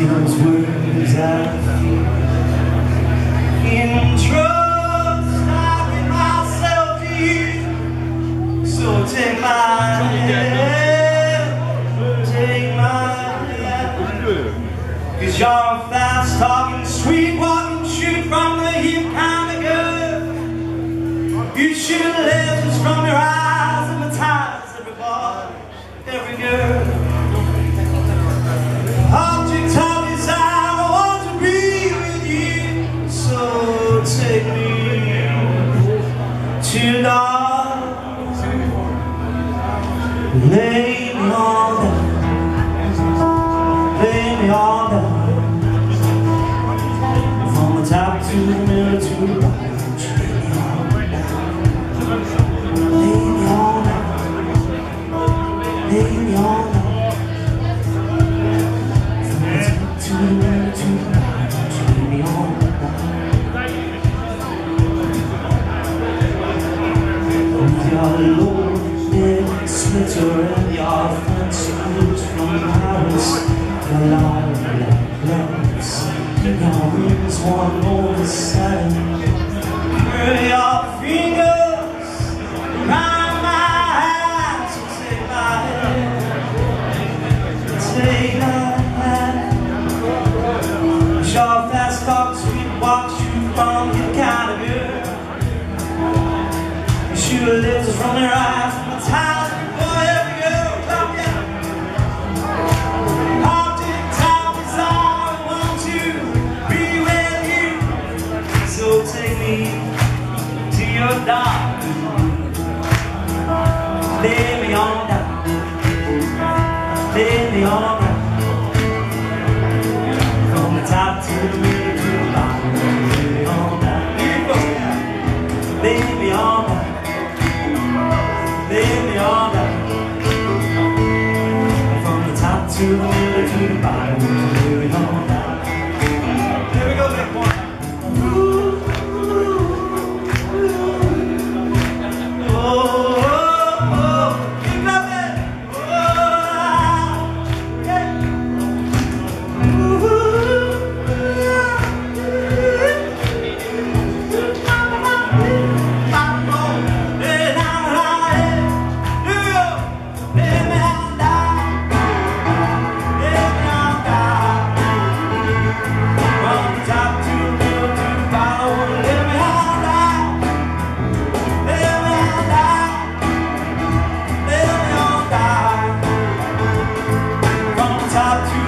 those words I feel In trust I myself you. So take my hand Take my you're fast talking, sweet walking, shoot from the hip kind of girl? You lessons from your eyes and the every girl your fancy boots from Paris The black gloves Your rings one over seven Curl your fingers Around my hands Take my hand Take my hand Sure fast talk, sweet walk, shoot from your kind of girl lips from your eyes from the Here we go, Nick. One. not to